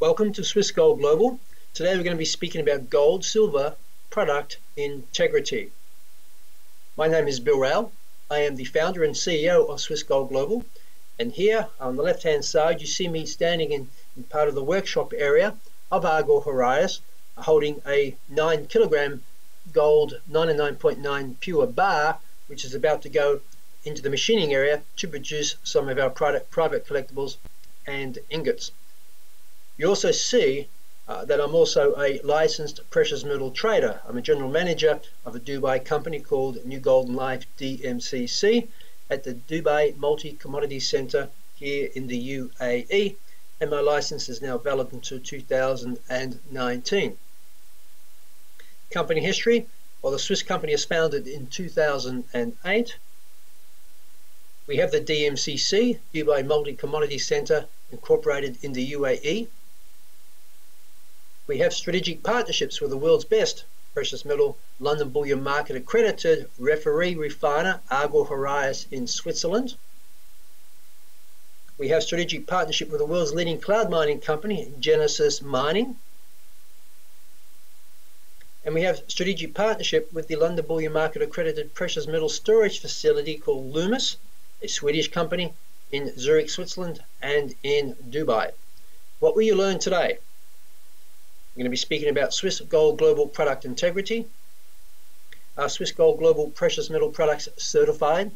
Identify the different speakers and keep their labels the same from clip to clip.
Speaker 1: Welcome to Swiss Gold Global. Today we're going to be speaking about gold silver product integrity. My name is Bill Rowell. I am the founder and CEO of Swiss Gold Global. And here on the left hand side, you see me standing in, in part of the workshop area of Argor Heraeus holding a 9 kilogram gold 99.9 pure bar, which is about to go into the machining area to produce some of our private, private collectibles and ingots. You also see uh, that I'm also a licensed precious metal trader. I'm a general manager of a Dubai company called New Golden Life DMCC at the Dubai Multi Commodity Center here in the UAE, and my license is now valid until 2019. Company history well, the Swiss company was founded in 2008. We have the DMCC, Dubai Multi Commodity Center, incorporated in the UAE. We have strategic partnerships with the world's best precious metal London Bullion Market accredited referee refiner Argor Heraeus in Switzerland. We have strategic partnership with the world's leading cloud mining company, Genesis Mining. And we have strategic partnership with the London Bullion Market accredited precious metal storage facility called Loomis, a Swedish company in Zurich, Switzerland and in Dubai. What will you learn today? I'm going to be speaking about Swiss Gold Global Product Integrity, our Swiss Gold Global Precious Metal Products Certified,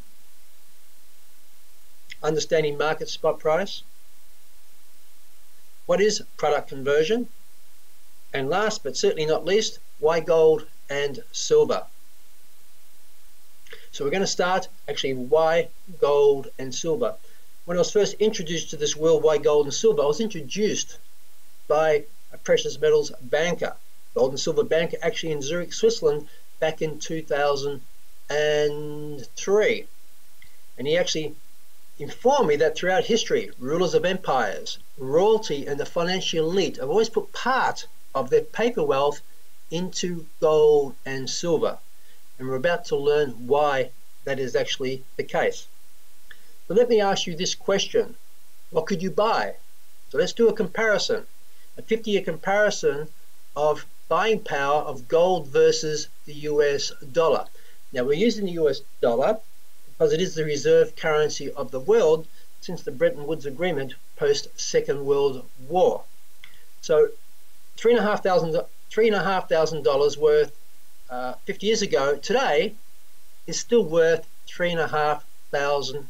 Speaker 1: understanding market spot price, what is product conversion, and last but certainly not least, why gold and silver. So we're going to start actually why gold and silver. When I was first introduced to this world why gold and silver, I was introduced by precious metals banker, gold and silver banker, actually in Zurich, Switzerland, back in 2003. And he actually informed me that throughout history, rulers of empires, royalty, and the financial elite have always put part of their paper wealth into gold and silver. And we're about to learn why that is actually the case. But let me ask you this question. What could you buy? So let's do a comparison a 50 year comparison of buying power of gold versus the US dollar. Now we're using the US dollar because it is the reserve currency of the world since the Bretton Woods Agreement post Second World War. So three and a half thousand three and a half thousand dollars worth uh, 50 years ago today is still worth three and a half thousand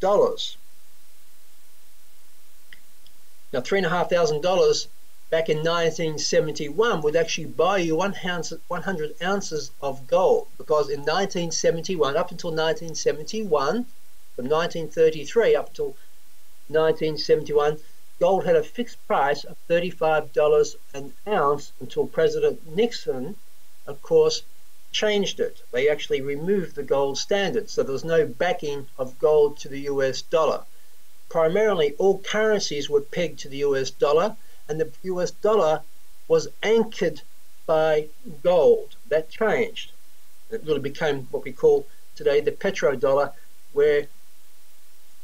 Speaker 1: dollars. Now three and a half thousand dollars back in 1971 would actually buy you 100 ounces of gold. Because in 1971 up until 1971 from 1933 up until 1971 gold had a fixed price of $35 an ounce until President Nixon of course changed it. They actually removed the gold standard so there was no backing of gold to the US dollar. Primarily all currencies were pegged to the US dollar and the US dollar was anchored by gold. That changed. It really became what we call today the petrodollar, where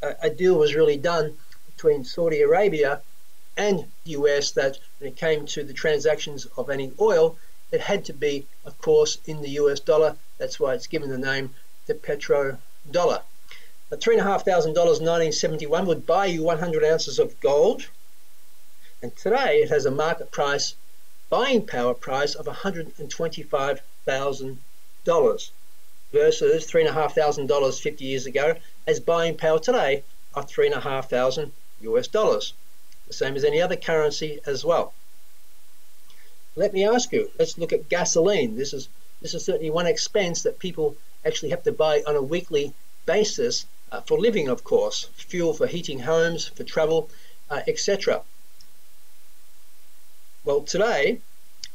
Speaker 1: a, a deal was really done between Saudi Arabia and the US that when it came to the transactions of any oil, it had to be, of course, in the US dollar. That's why it's given the name the petrodollar. The $3,500 in 1971 would buy you 100 ounces of gold and today it has a market price, buying power price of $125,000 versus $3,500 50 years ago as buying power today of 3,500 US dollars. The same as any other currency as well. Let me ask you, let's look at gasoline. This is this is certainly one expense that people actually have to buy on a weekly basis uh, for living, of course, fuel for heating homes, for travel, uh, etc. Well, today,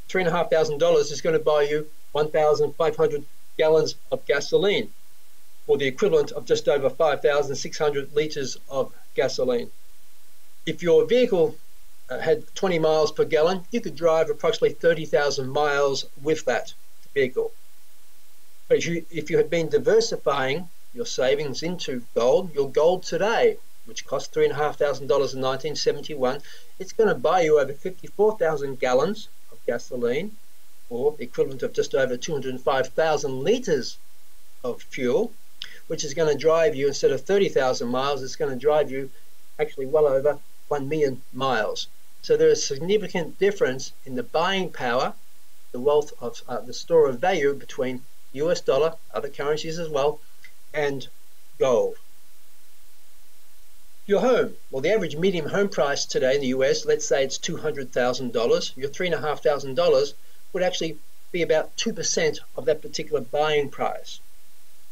Speaker 1: $3,500 is going to buy you 1,500 gallons of gasoline, or the equivalent of just over 5,600 litres of gasoline. If your vehicle uh, had 20 miles per gallon, you could drive approximately 30,000 miles with that vehicle. But if you, if you had been diversifying your savings into gold, your gold today which cost $3,500 in 1971, it's going to buy you over 54,000 gallons of gasoline, or equivalent of just over 205,000 litres of fuel, which is going to drive you, instead of 30,000 miles, it's going to drive you actually well over 1 million miles. So there is a significant difference in the buying power, the wealth of uh, the store of value between US dollar, other currencies as well, and gold. Your home, well, the average medium home price today in the US, let's say it's $200,000, your $3,500 would actually be about 2% of that particular buying price.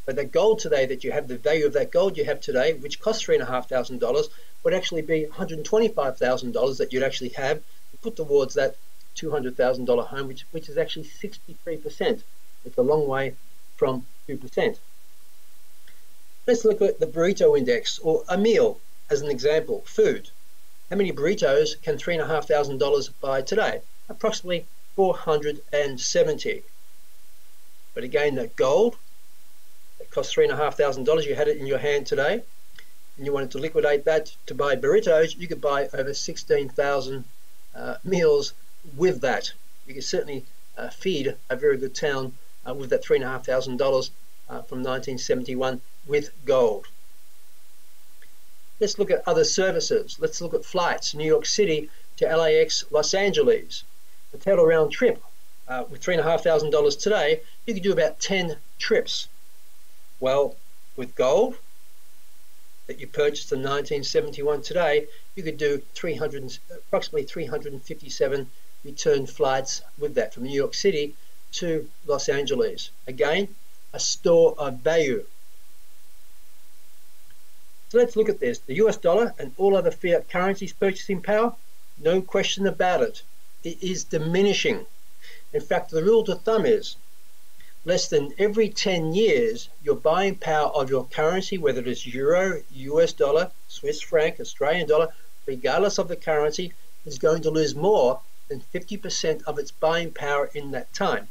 Speaker 1: But the gold today that you have, the value of that gold you have today, which costs $3,500, would actually be $125,000 that you'd actually have to put towards that $200,000 home, which, which is actually 63%. It's a long way from 2%. Let's look at the burrito index or a meal as an example, food. How many burritos can $3,500 buy today? Approximately 470. But again, that gold, that cost $3,500, you had it in your hand today, and you wanted to liquidate that to buy burritos, you could buy over 16,000 uh, meals with that. You could certainly uh, feed a very good town uh, with that $3,500 uh, from 1971 with gold. Let's look at other services. Let's look at flights, New York City to LAX, Los Angeles. The total round trip uh, with $3,500 today, you could do about 10 trips. Well, with gold that you purchased in 1971 today, you could do 300, approximately 357 return flights with that from New York City to Los Angeles. Again, a store of value. So let's look at this. The US dollar and all other fiat currencies purchasing power, no question about it. It is diminishing. In fact, the rule of thumb is less than every 10 years, your buying power of your currency, whether it is euro, US dollar, Swiss franc, Australian dollar, regardless of the currency, is going to lose more than 50% of its buying power in that time,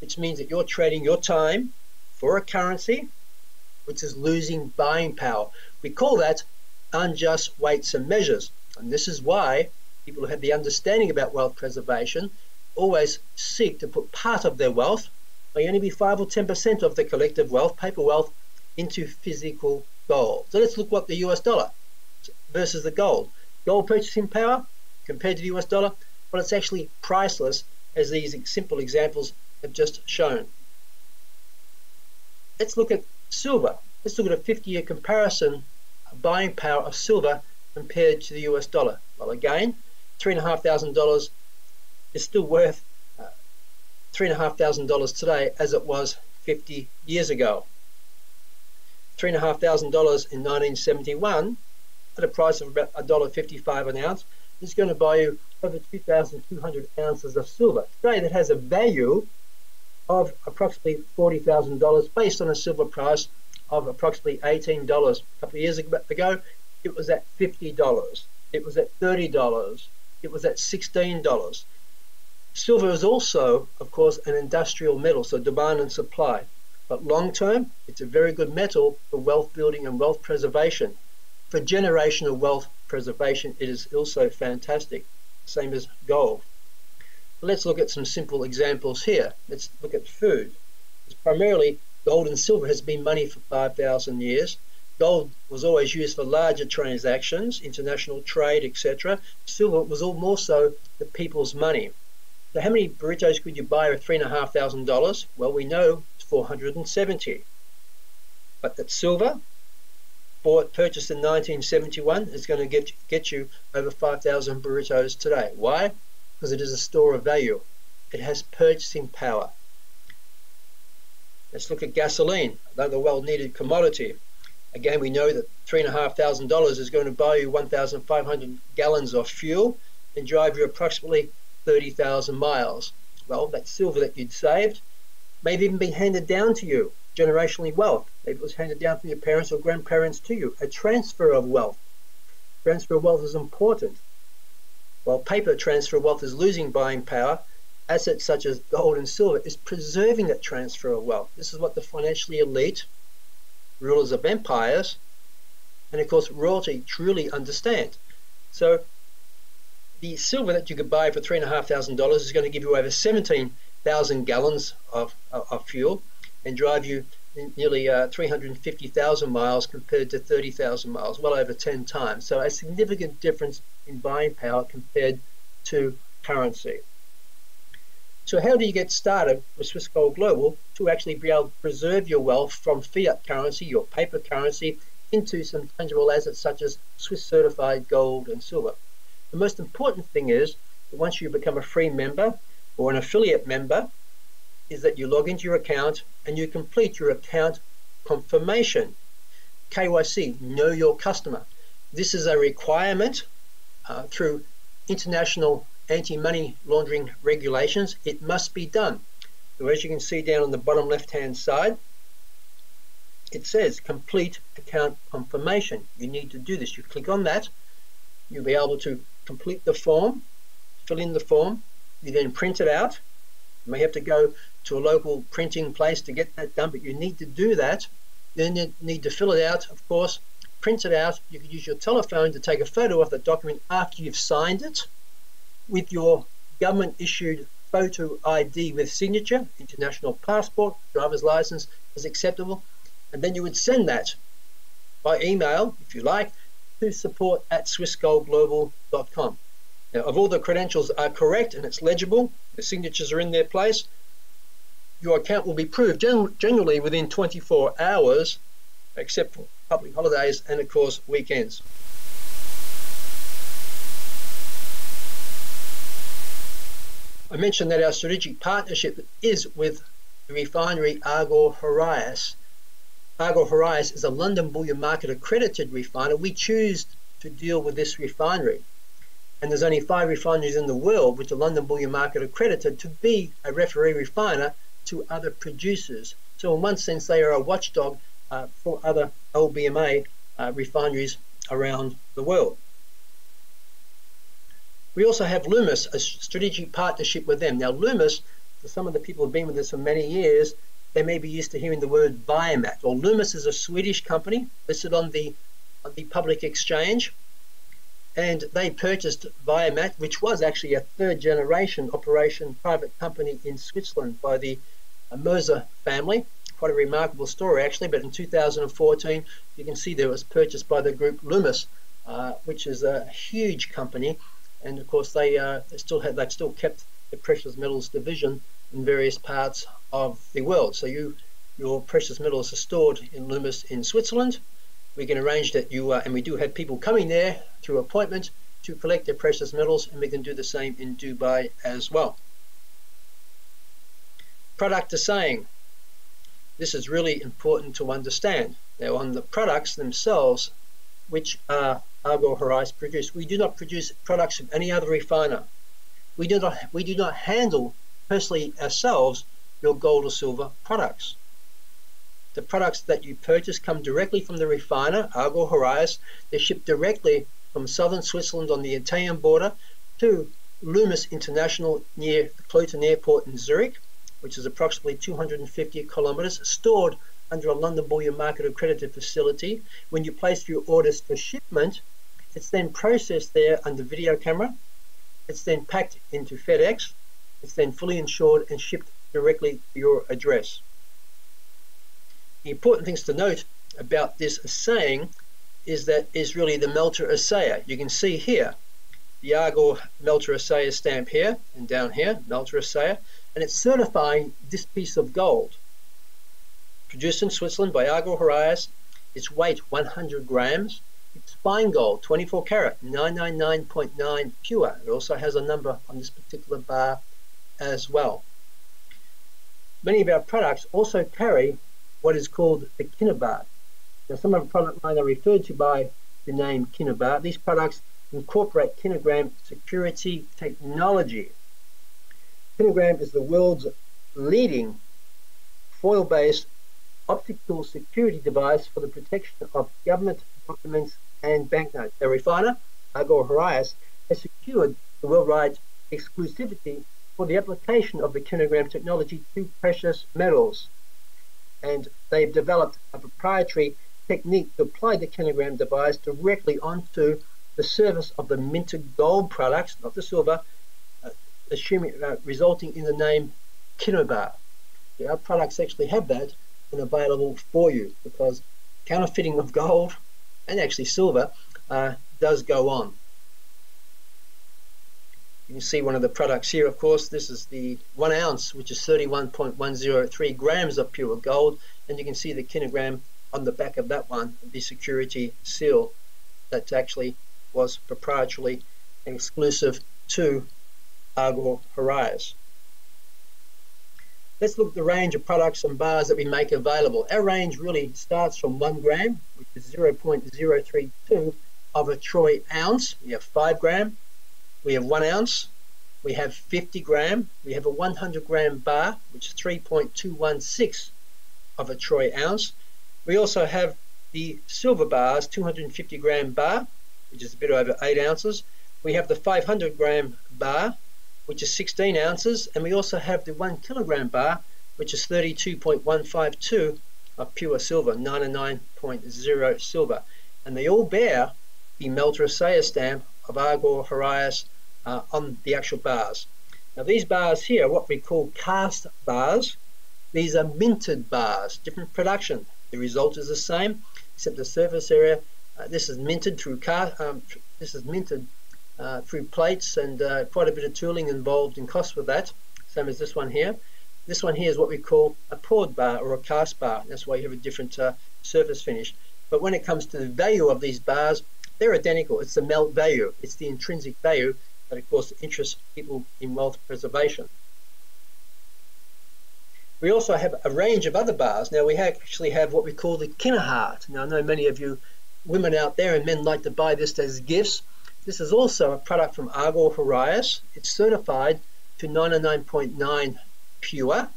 Speaker 1: which means that you're trading your time for a currency which is losing buying power. We call that unjust weights and measures. And this is why people who have the understanding about wealth preservation always seek to put part of their wealth, may only be 5 or 10% of the collective wealth, paper wealth, into physical gold. So let's look what the US dollar versus the gold. Gold purchasing power compared to the US dollar, well, it's actually priceless, as these simple examples have just shown. Let's look at silver. Let's look at a 50-year comparison buying power of silver compared to the US dollar. Well, again, $3,500 is still worth uh, $3,500 today as it was 50 years ago. $3,500 in 1971 at a price of about $1.55 an ounce is going to buy you over 2,200 ounces of silver. Today that has a value of approximately $40,000 based on a silver price of approximately $18. A couple of years ago, it was at $50. It was at $30. It was at $16. Silver is also, of course, an industrial metal, so demand and supply. But long term, it's a very good metal for wealth building and wealth preservation. For generational wealth preservation, it is also fantastic, same as gold. Let's look at some simple examples here. Let's look at food. It's primarily Gold and silver has been money for 5,000 years. Gold was always used for larger transactions, international trade, etc. Silver was all more so the people's money. So how many burritos could you buy with $3,500? Well, we know it's 470. But that silver, bought, purchased in 1971, is going to get, get you over 5,000 burritos today. Why? Because it is a store of value. It has purchasing power. Let's look at gasoline, another well-needed commodity. Again, we know that $3,500 is going to buy you 1,500 gallons of fuel and drive you approximately 30,000 miles. Well, that silver that you'd saved may have even been handed down to you, generationally wealth. Maybe it was handed down from your parents or grandparents to you, a transfer of wealth. Transfer of wealth is important. While paper transfer of wealth is losing buying power, assets such as gold and silver is preserving that transfer of wealth. This is what the financially elite, rulers of empires, and of course royalty truly understand. So the silver that you could buy for three and a half thousand dollars is going to give you over 17,000 gallons of, of, of, fuel and drive you nearly uh, 350,000 miles compared to 30,000 miles, well over 10 times. So a significant difference in buying power compared to currency. So how do you get started with Swiss Gold Global to actually be able to preserve your wealth from fiat currency, your paper currency, into some tangible assets such as Swiss certified gold and silver? The most important thing is that once you become a free member or an affiliate member, is that you log into your account and you complete your account confirmation. KYC, know your customer. This is a requirement uh, through international anti-money laundering regulations. It must be done. So as you can see down on the bottom left hand side, it says complete account confirmation. You need to do this. You click on that, you'll be able to complete the form, fill in the form, you then print it out. You may have to go to a local printing place to get that done, but you need to do that. Then you need to fill it out, of course, print it out. You can use your telephone to take a photo of the document after you've signed it with your government issued photo ID with signature, international passport, driver's license is acceptable, and then you would send that by email, if you like, to support at swissgoldglobal.com. Now, if all the credentials are correct and it's legible, the signatures are in their place, your account will be proved gen generally within 24 hours, except for public holidays and, of course, weekends. I mentioned that our strategic partnership is with the refinery Argor Heraeus Argor Heraeus is a London Bullion Market accredited refiner. We choose to deal with this refinery. And there's only five refineries in the world which are London Bullion Market accredited to be a referee refiner to other producers. So in one sense, they are a watchdog uh, for other LBMA uh, refineries around the world. We also have Loomis, a strategic partnership with them. Now, Loomis, for some of the people who have been with us for many years, they may be used to hearing the word Viamat. Or Loomis is a Swedish company listed on the on the public exchange, and they purchased Viamat, which was actually a third generation operation private company in Switzerland by the Moser family. Quite a remarkable story actually. But in 2014, you can see that it was purchased by the group Loomis, uh, which is a huge company, and of course they, uh, they still have they've still kept the precious metals division in various parts of the world. So you, your precious metals are stored in Loomis in Switzerland. We can arrange that you, uh, and we do have people coming there through appointment to collect their precious metals, and we can do the same in Dubai as well. Product assaying. This is really important to understand. Now, on the products themselves, which are Argor Heraeus produce, we do not produce products of any other refiner. We do not, we do not handle personally ourselves your gold or silver products. The products that you purchase come directly from the refiner, Argor Heraeus. They're shipped directly from southern Switzerland on the Italian border to Loomis International near the Kloten Airport in Zurich, which is approximately 250 kilometers, stored under a London Bullion Market accredited facility. When you place your orders for shipment, it's then processed there under video camera. It's then packed into FedEx it's then fully insured and shipped directly to your address. The important things to note about this assaying is that is really the melter assayer. You can see here the Argor melter assayer stamp here and down here, melter assayer, and it's certifying this piece of gold. Produced in Switzerland by Argor Heraeus, its weight 100 grams, it's fine gold, 24 karat, 999.9 pure. It also has a number on this particular bar as well. Many of our products also carry what is called the Kinebar. Now, some of the product line are referred to by the name Kinebar. These products incorporate Kinegram security technology. Kinegram is the world's leading foil-based optical security device for the protection of government documents and banknotes. The refiner, Argor Heraeus, has secured the worldwide exclusivity for the application of the Kinegram technology to precious metals. And they've developed a proprietary technique to apply the kinogram device directly onto the surface of the minted gold products, not the silver, assuming, uh, resulting in the name Kinebar. our products actually have that and available for you because counterfeiting of gold and actually silver uh, does go on. You can see one of the products here, of course. This is the one ounce, which is 31.103 grams of pure gold. And you can see the kinogram on the back of that one, the security seal that actually was proprietarily exclusive to Argor Heraeus. Let's look at the range of products and bars that we make available. Our range really starts from 1 gram, which is 0.032 of a troy ounce. We have 5 gram, we have 1 ounce, we have 50 gram, we have a 100 gram bar, which is 3.216 of a troy ounce. We also have the silver bars, 250 gram bar, which is a bit over 8 ounces. We have the 500 gram bar, which is 16 ounces, and we also have the 1 kilogram bar, which is 32.152 of pure silver, 99.0 silver. And they all bear the Melter stamp of Argor Heraeus uh, on the actual bars. Now these bars here, are what we call cast bars, these are minted bars, different production. The result is the same, except the surface area. Uh, this is minted through. Um, this is minted uh, through plates and uh, quite a bit of tooling involved in cost with that, same as this one here. This one here is what we call a poured bar or a cast bar. That's why you have a different uh, surface finish. But when it comes to the value of these bars, they're identical. It's the melt value. It's the intrinsic value that, of course, interests people in wealth preservation. We also have a range of other bars. Now, we actually have what we call the Kinoheart. Now, I know many of you women out there and men like to buy this as gifts. This is also a product from Argor Heraeus. It's certified to 99.9 pure.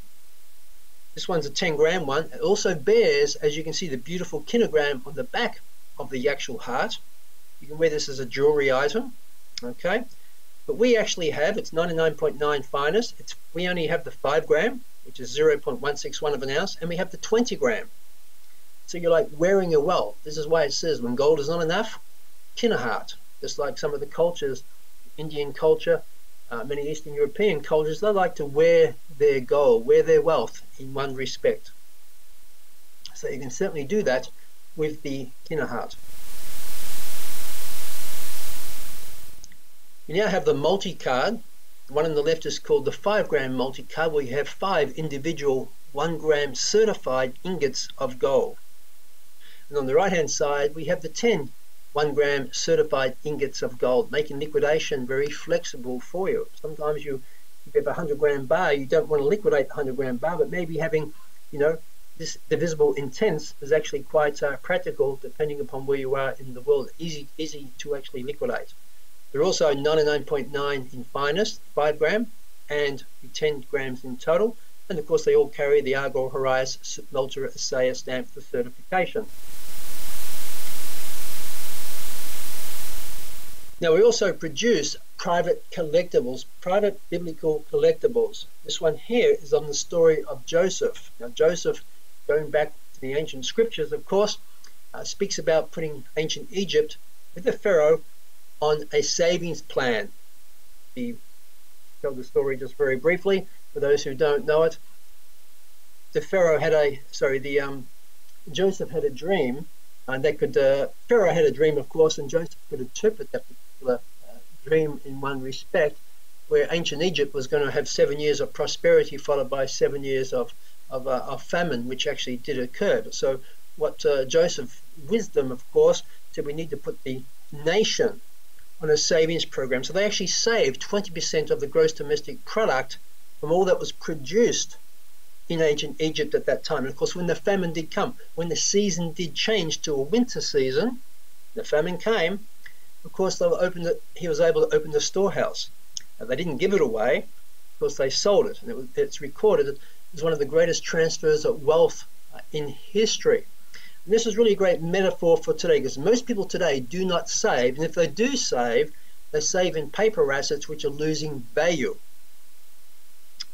Speaker 1: This one's a 10 gram one. It also bears, as you can see, the beautiful kinogram on the back of the actual heart. You can wear this as a jewelry item, okay? But we actually have, it's 99.9 finest. It's, we only have the 5 gram, which is 0.161 of an ounce, and we have the 20 gram. So you're like wearing a wealth. This is why it says when gold is not enough, Kinoheart just like some of the cultures, Indian culture, uh, many Eastern European cultures, they like to wear their gold, wear their wealth in one respect. So you can certainly do that with the Kinoheart. You now have the multi-card. The one on the left is called the 5 gram multi-card where you have five individual 1 gram certified ingots of gold. And on the right hand side we have the 10 one gram certified ingots of gold, making liquidation very flexible for you. Sometimes you, if you have a 100 gram bar, you don't want to liquidate the 100 gram bar, but maybe having, you know, this divisible intense is actually quite uh, practical depending upon where you are in the world. Easy, easy to actually liquidate. There are also 99.9 in finest, 5 gram, and 10 grams in total. And of course, they all carry the Argor Heraeus Melter Assayer stamp for certification. Now we also produce private collectibles, private biblical collectibles. This one here is on the story of Joseph. Now Joseph, going back to the ancient scriptures, of course, uh, speaks about putting ancient Egypt with the Pharaoh on a savings plan. He tell the story just very briefly for those who don't know it. The Pharaoh had a sorry, the um, Joseph had a dream, and they could uh, Pharaoh had a dream, of course, and Joseph could interpret that dream in one respect, where ancient Egypt was going to have seven years of prosperity followed by seven years of, of, uh, of famine, which actually did occur. So what uh, Joseph, wisdom of course, said we need to put the nation on a savings program. So they actually saved 20% of the gross domestic product from all that was produced in ancient Egypt at that time. And of course, when the famine did come, when the season did change to a winter season, the famine came, of course, they opened it, he was able to open the storehouse. They didn't give it away, of course, they sold it. And it was, it's recorded it was one of the greatest transfers of wealth uh, in history. And this is really a great metaphor for today because most people today do not save. And if they do save, they save in paper assets which are losing value.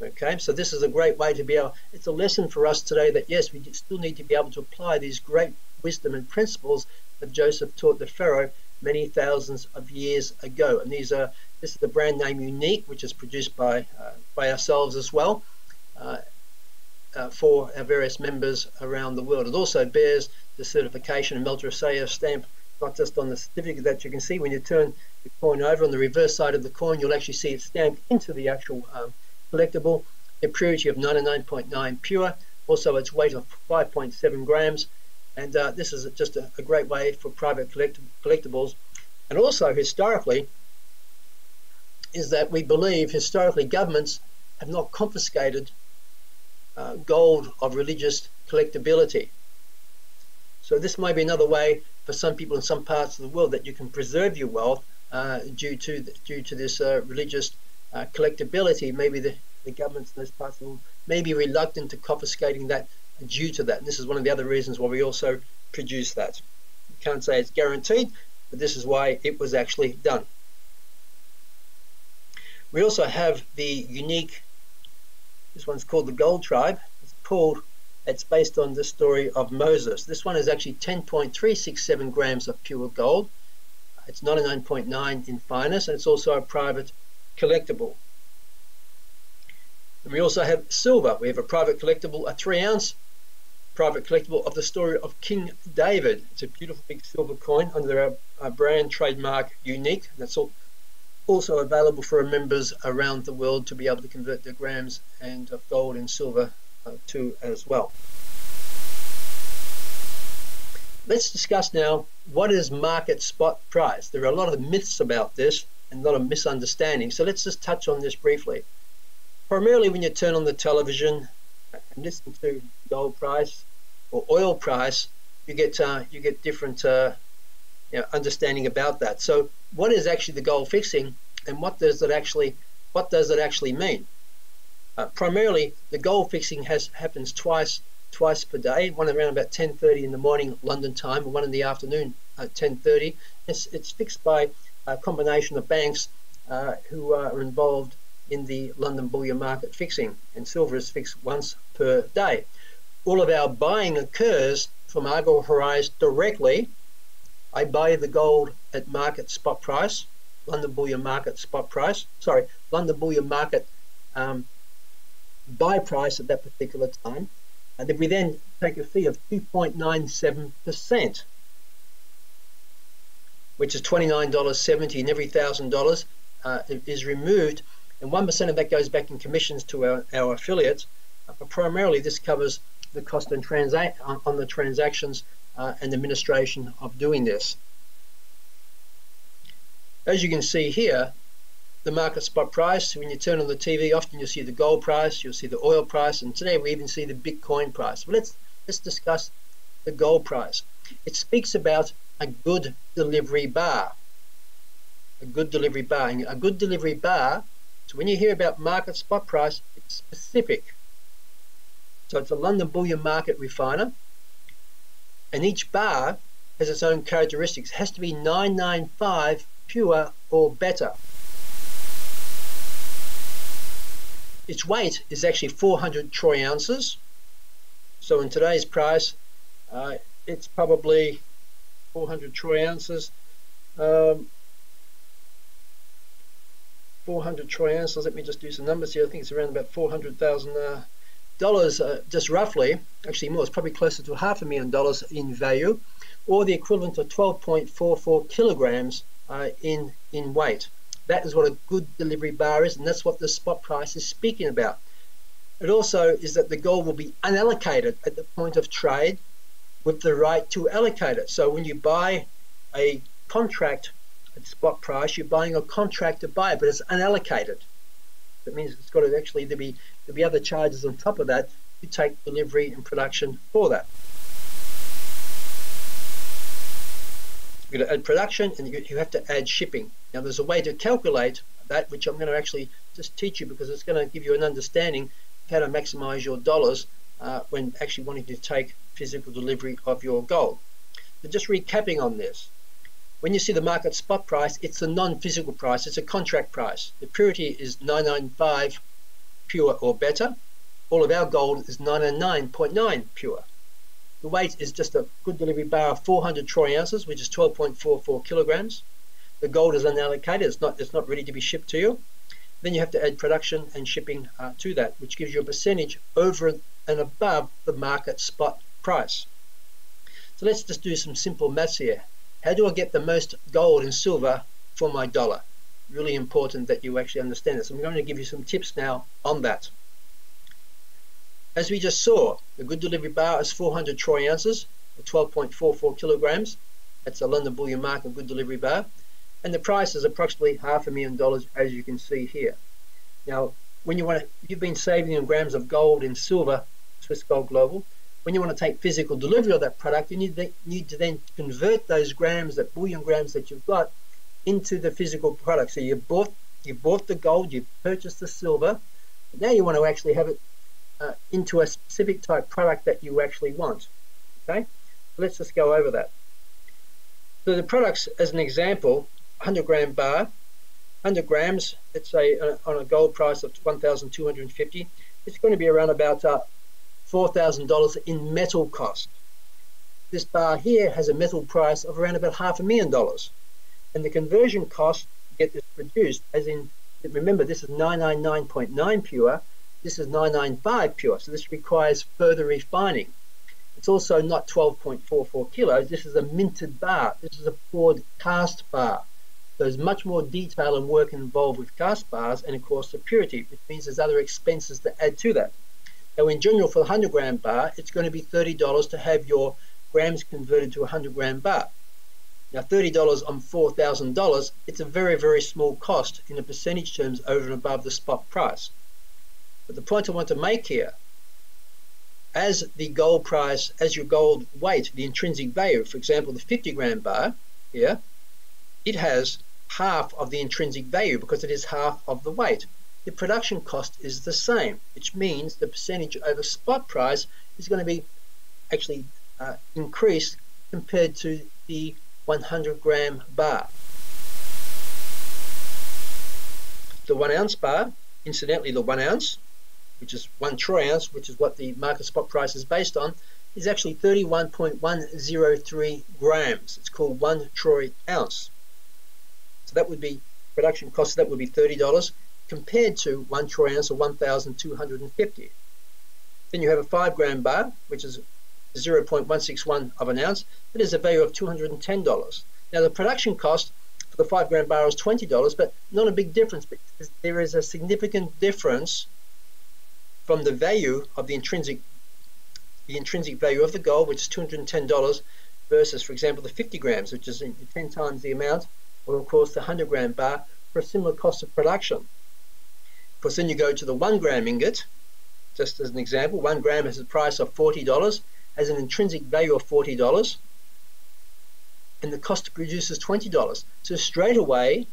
Speaker 1: Okay, so this is a great way to be able, it's a lesson for us today that yes, we still need to be able to apply these great wisdom and principles that Joseph taught the Pharaoh many thousands of years ago. And these are this is the brand name Unique, which is produced by uh, by ourselves as well. Uh, uh, for our various members around the world. It also bears the certification and melter assayer stamp, not just on the certificate that you can see when you turn the coin over on the reverse side of the coin, you'll actually see it stamped into the actual um, collectible. A purity of 99.9 pure, also its weight of 5.7 grams, and uh, this is just a, a, great way for private collect collectibles. And also historically, is that we believe historically governments have not confiscated uh, gold of religious collectability. So this might be another way for some people in some parts of the world that you can preserve your wealth uh, due to the, due to this uh, religious uh, collectability. Maybe the, the governments in those parts of the world may be reluctant to confiscating that due to that. This is one of the other reasons why we also produce that. You can't say it's guaranteed, but this is why it was actually done. We also have the unique this one's called the Gold Tribe. It's called, it's based on the story of Moses. This one is actually 10.367 grams of pure gold. It's 99.9 in fineness, and it's also a private collectible. And we also have silver. We have a private collectible, a three ounce private collectible of the story of King David. It's a beautiful big silver coin under our, our brand trademark Unique. That's all also available for our members around the world to be able to convert their grams and of gold and silver uh, to as well. Let's discuss now what is market spot price. There are a lot of myths about this and a lot of misunderstandings. So let's just touch on this briefly. Primarily when you turn on the television and listen to gold price or oil price, you get uh, you get different uh, you know, understanding about that. So what is actually the gold fixing and what does it actually what does it actually mean? Uh, primarily, the gold fixing has happens twice twice per day. One around about 10:30 in the morning London time, and one in the afternoon at 10:30. It's it's fixed by a combination of banks uh, who are involved in the London bullion market fixing, and silver is fixed once per day. All of our buying occurs from Argor Heraeus directly. I buy the gold at market spot price, London bullion market spot price. Sorry, London bullion market um, buy price at that particular time. And then we then take a fee of 2.97%, which is $29.70, and every $1,000 uh, is removed. And 1% of that goes back in commissions to our, our affiliates. Uh, but primarily, this covers the cost on, transa- on, on the transactions uh, and administration of doing this. As you can see here, the market spot price, when you turn on the TV, often you'll see the gold price, you'll see the oil price, and today we even see the Bitcoin price. But let's, let's discuss the gold price. It speaks about a good delivery bar. A good delivery bar. And a good delivery bar, so when you hear about market spot price, it's specific. So it's a London bullion market refiner, and each bar has its own characteristics. It has to be 995 pure or better. Its weight is actually 400 troy ounces. So in today's price, uh, it's probably 400 troy ounces. Um, 400 troy ounces. Let me just do some numbers here. I think it's around about 400,000 uh, dollars, uh, just roughly. Actually, more. It's probably closer to half a million dollars in value, or the equivalent of 12.44 kilograms uh, in, in weight. That is what a good delivery bar is, and that's what the spot price is speaking about. It also is that the gold will be unallocated at the point of trade with the right to allocate it. So when you buy a contract at spot price, you're buying a contract to buy, but it's unallocated. That means it's got to actually there be there be other charges on top of that to take delivery and production for that. You're going to add production and you have to add shipping. Now there's a way to calculate that which I'm going to actually just teach you because it's going to give you an understanding of how to maximize your dollars uh, when actually wanting to take physical delivery of your gold. So just recapping on this. When you see the market spot price, it's a non-physical price, it's a contract price. The purity is 995 pure or better. All of our gold is 99.9 pure. the weight is just a good delivery bar of 400 troy ounces, which is 12.44 kilograms. The gold is unallocated; it's not it's not ready to be shipped to you. Then you have to add production and shipping uh, to that, which gives you a percentage over and above the market spot price. So let's just do some simple maths here. How do I get the most gold and silver for my dollar? Really important that you actually understand this. I'm going to give you some tips now on that. As we just saw, the good delivery bar is 400 troy ounces, or 12.44 kilograms. That's a London Bullion Market good delivery bar. And the price is approximately half a million dollars, as you can see here. Now, when you want to, you've been saving in grams of gold and silver, Swiss Gold Global. When you want to take physical delivery of that product, you need, need to then convert those grams, that bullion grams that you've got, into the physical product. So you bought you bought the gold, you purchased the silver. Now you want to actually have it uh, into a specific type product that you actually want. Okay, let's just go over that. So the products, as an example, 100 gram bar, 100 grams, let's say uh, on a gold price of 1,250, it's going to be around about uh, $4,000 in metal cost. This bar here has a metal price of around about half a million dollars. And the conversion cost to get this produced, as in, remember this is 999.9 pure, this is 995 pure, so this requires further refining. It's also not 12.44 kilos, this is a minted bar, this is a poured cast bar. There's much more detail and work involved with cast bars and of course the purity, which means there's other expenses to add to that. Now in general for the 100 gram bar, it's going to be $30 to have your grams converted to a 100 gram bar. Now $30 on $4,000, it's a very, very small cost in the percentage terms over and above the spot price. But the point I want to make here, as the gold price, as your gold weight, the intrinsic value, for example, the 50 gram bar here, it has half of the intrinsic value because it is half of the weight. The production cost is the same, which means the percentage over spot price is going to be actually uh, increased compared to the 100 gram bar. The one ounce bar, incidentally the one ounce, which is one troy ounce, which is what the market spot price is based on, is actually 31.103 grams. It's called one troy ounce. So that would be production cost, that would be $30 compared to one troy ounce or 1,250. Then you have a 5 gram bar, which is 0.161 of an ounce. That is a value of $210. Now the production cost for the 5 gram bar is $20, but not a big difference. But there is a significant difference from the value of the intrinsic the intrinsic value of the gold, which is $210, versus, for example, the 50 grams, which is 10 times the amount, or of course the 100 gram bar for a similar cost of production. Course, then you go to the 1 gram ingot, just as an example, 1 gram has a price of $40, has an intrinsic value of $40, and the cost to produce is $20. So straight away,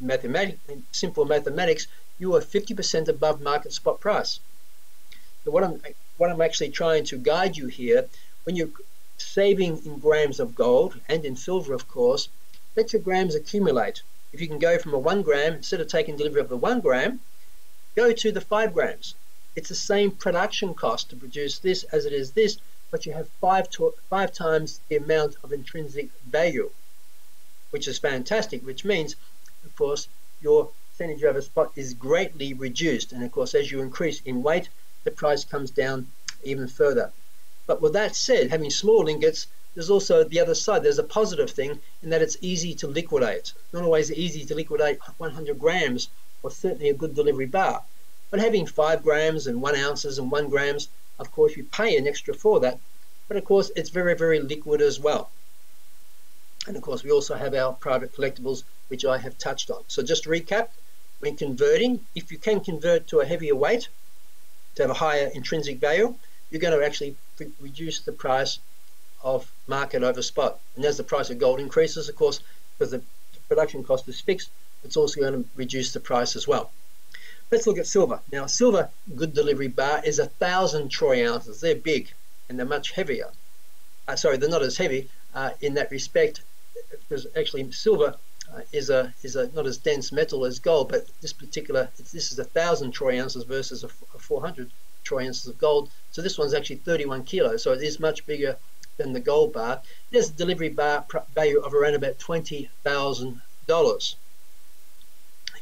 Speaker 1: mathematic, simple mathematics, you are 50% above market spot price. So what I'm, what I'm actually trying to guide you here, when you're saving in grams of gold and in silver, of course, let your grams accumulate. If you can go from a one gram, instead of taking delivery of the one gram, go to the five grams. It's the same production cost to produce this as it is this, but you have five, to, five times the amount of intrinsic value, which is fantastic, which means, of course, your percentage over spot is greatly reduced. And of course, as you increase in weight, the price comes down even further. But with that said, having small ingots, there's also the other side. There's a positive thing in that it's easy to liquidate. Not always easy to liquidate 100 grams or certainly a good delivery bar. But having 5 grams and 1 ounces and 1 grams, of course you pay an extra for that. But of course it's very, very liquid as well. And of course we also have our private collectibles, which I have touched on. So just to recap, when converting, if you can convert to a heavier weight, to have a higher intrinsic value, you're going to actually reduce the price of market over spot. And as the price of gold increases, of course, because the production cost is fixed, it's also going to reduce the price as well. Let's look at silver. Now, silver good delivery bar is a thousand troy ounces. They're big and they're much heavier. Uh, sorry, they're not as heavy uh, in that respect because actually silver uh, is a is a not as dense metal as gold, but this particular this is a thousand troy ounces versus a, a 400 troy ounces of gold. So this one's actually 31 kilos, so it is much bigger than the gold bar. It has a delivery bar value of around about $20,000.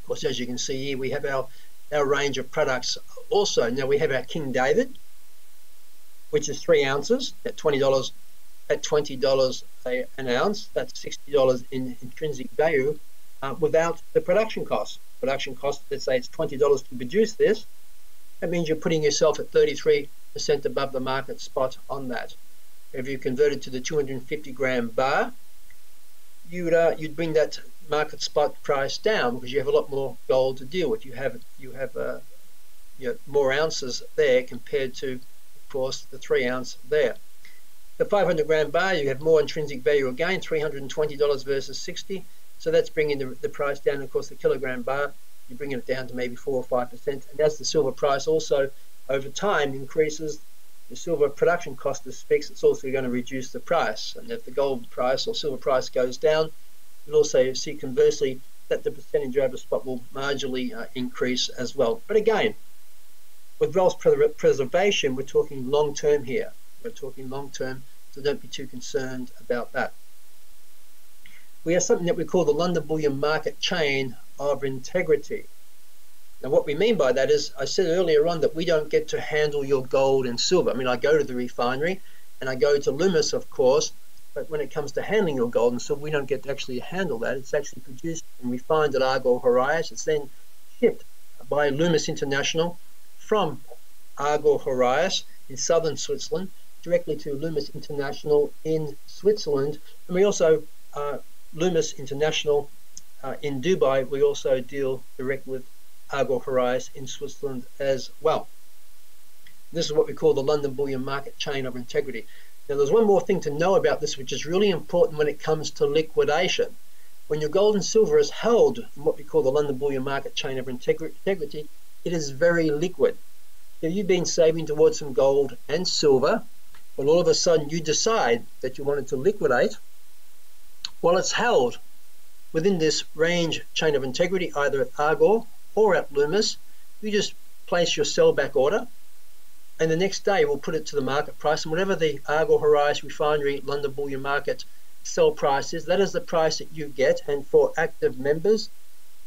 Speaker 1: Of course, as you can see here, we have our, our range of products also. Now we have our King David, which is three ounces at $20 at $20 an ounce. That's $60 in intrinsic value uh, without the production cost. Production cost, let's say it's $20 to produce this. That means you're putting yourself at 33% above the market spot on that. If you convert it to the 250 gram bar, you'd uh, you'd bring that market spot price down because you have a lot more gold to deal with. You have you have uh, you know, more ounces there compared to, of course, the three ounce there. The 500 gram bar, you have more intrinsic value again, $320 versus 60. So that's bringing the, the price down. Of course, the kilogram bar, you're bringing it down to maybe 4 or 5%. And as the silver price also over time increases, the silver production cost is fixed, it's also going to reduce the price. And if the gold price or silver price goes down, you'll also see conversely that the percentage over spot will marginally uh, increase as well. But again, with wealth preservation, we're talking long term here. We're talking long term, so don't be too concerned about that. We have something that we call the London Bullion Market Chain of Integrity. Now, what we mean by that is, I said earlier on that we don't get to handle your gold and silver. I mean, I go to the refinery and I go to Loomis, of course, but when it comes to handling your gold and silver, we don't get to actually handle that. It's actually produced and refined at Argor Heraeus. It's then shipped by Loomis International from Argor Heraeus in southern Switzerland directly to Loomis International in Switzerland. And we also, uh, Loomis International uh, in Dubai, we also deal direct with Argor Heraeus in Switzerland as well. This is what we call the London Bullion Market Chain of Integrity. Now there's one more thing to know about this which is really important when it comes to liquidation. When your gold and silver is held in what we call the London Bullion Market Chain of Integrity, it is very liquid. So you've been saving towards some gold and silver, but all of a sudden you decide that you wanted to liquidate, well, it's held within this range chain of integrity, either at Argor or at Loomis. You just place your sell back order, and the next day we'll put it to the market price, and whatever the Argor Heraeus Refinery London Bullion Market sell price is, that is the price that you get. And for active members,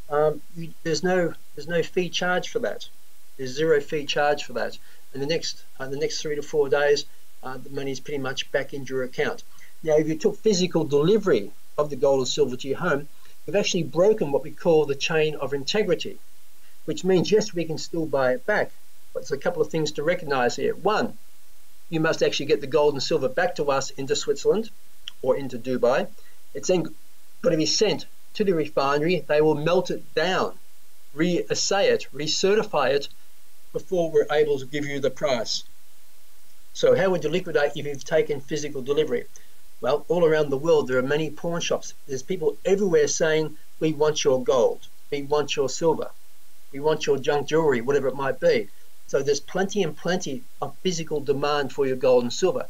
Speaker 1: um, you, there's no there's no fee charge for that. There's zero fee charge for that. And the next uh, the next three to four days, uh, the money is pretty much back into your account. Now, if you took physical delivery of the gold or silver to your home, you've actually broken what we call the chain of integrity, which means yes, we can still buy it back. There's a couple of things to recognize here. One, you must actually get the gold and silver back to us into Switzerland or into Dubai. It's then got to be sent to the refinery. They will melt it down re-assay it, recertify it before we're able to give you the price. So how would you liquidate if you've taken physical delivery? Well, all around the world there are many pawn shops. There's people everywhere saying, we want your gold, we want your silver, we want your junk jewelry, whatever it might be. So there's plenty and plenty of physical demand for your gold and silver.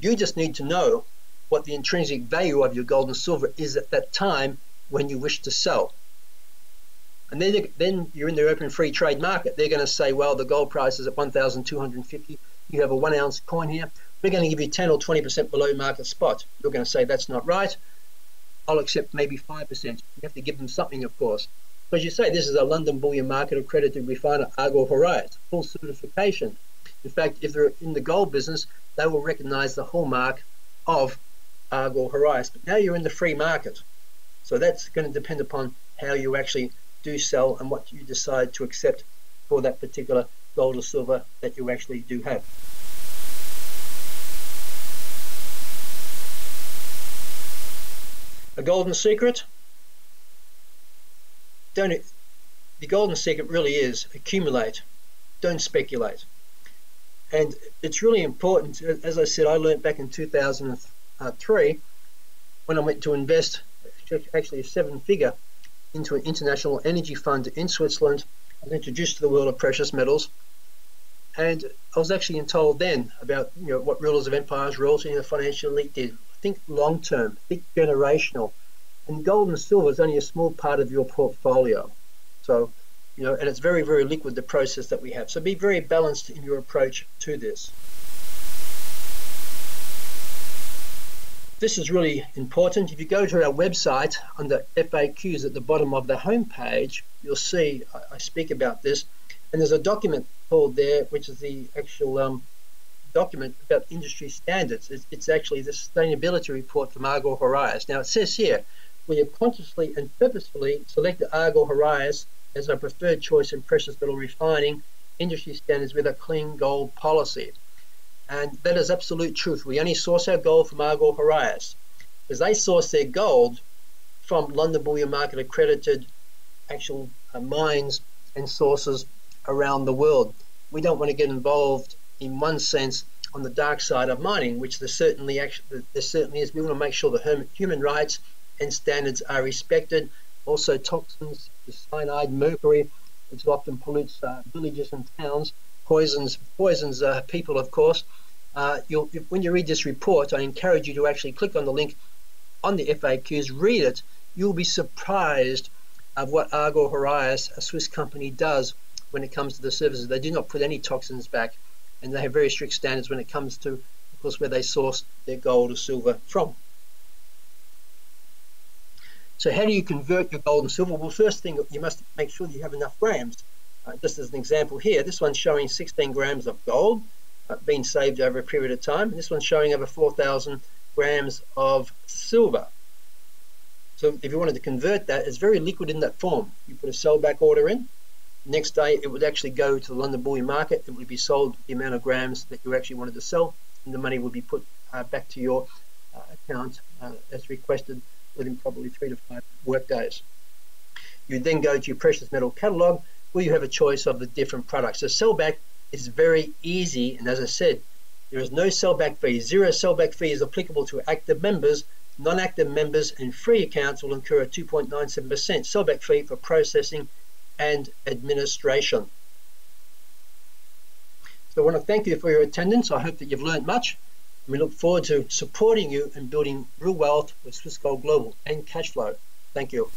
Speaker 1: You just need to know what the intrinsic value of your gold and silver is at that time when you wish to sell. And then, then you're in the open free trade market. They're going to say, well, the gold price is at 1,250. You have a one ounce coin here. We're going to give you 10 or 20% below market spot. You're going to say that's not right. I'll accept maybe 5%. You have to give them something, of course. As you say, this is a London bullion market accredited refiner, Argor Heraeus, full certification. In fact, if they're in the gold business, they will recognize the hallmark of Argor Heraeus. But now you're in the free market. So that's going to depend upon how you actually do sell and what you decide to accept for that particular gold or silver that you actually do have. A golden secret? Don't the golden secret really is accumulate, don't speculate. And it's really important, as I said, I learned back in 2003 when I went to invest actually a seven figure into an international energy fund in Switzerland. I was introduced to the world of precious metals. And I was actually told then about you know what rulers of empires, royalty, and the financial elite did. Think long term, think generational. And gold and silver is only a small part of your portfolio. So, you know, and it's very, very liquid, the process that we have. So be very balanced in your approach to this. this is really important. If you go to our website under FAQs at the bottom of the home page, you'll see I, speak about this. And there's a document called there, which is the actual um, document about industry standards. It's, it's, actually the sustainability report from Argor Heraeus. Now it says here, we have consciously and purposefully selected Argor Heraeus as our preferred choice in precious metal refining industry standards with a clean gold policy. And that is absolute truth. We only source our gold from Argor Heraeus because they source their gold from London Bullion Market accredited actual uh, mines and sources around the world. We don't want to get involved in one sense on the dark side of mining, which there certainly actually there certainly is. We want to make sure the human rights and standards are respected. Also, toxins, cyanide, mercury, which often pollutes uh, villages and towns, poisons poisons uh, people, of course. Uh, when you read this report, I encourage you to actually click on the link on the FAQs, read it. You'll be surprised of what Argor Heraeus, a Swiss company, does when it comes to the services. They do not put any toxins back, and they have very strict standards when it comes to, of course, where they source their gold or silver from. So how do you convert your gold and silver? Well, first thing, you must make sure you have enough grams. Uh, just as an example here, this one's showing 16 grams of gold uh, being saved over a period of time. This one's showing over 4,000 grams of silver. So if you wanted to convert that, it's very liquid in that form. You put a sell back order in, Next day, it would actually go to the London bullion market. It would be sold the amount of grams that you actually wanted to sell, and the money would be put uh, back to your uh, account uh, as requested within probably three to five work days. You then go to your precious metal catalog where you have a choice of the different products. So sellback is very easy, and as I said, there is no sellback fee. Zero sellback fee is applicable to active members. Non-active members and free accounts will incur a 2.97% sellback fee for processing and administration. So I want to thank you for your attendance. I hope that you've learned much. We look forward to supporting you in building real wealth with Swiss Gold Global and cash flow. Thank you.